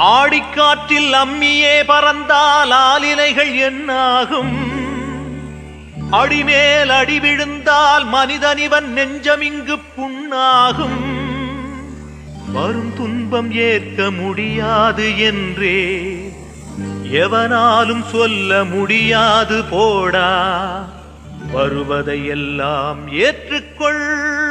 ஆடிக்காற்றில் அம்மியே பறந்தால் ஆலிலைகள் என்னாகும்? அடிமேல் அடி விழுந்தால் மனிதனிவன் நெஞ்சமிங்கு புண்ணாகும். வரும் துன்பம் ஏற்க முடியாது என்றே எவனாலும் சொல்ல முடியாது போடா. வருவதையெல்லாம் ஏற்றுக்கொள்.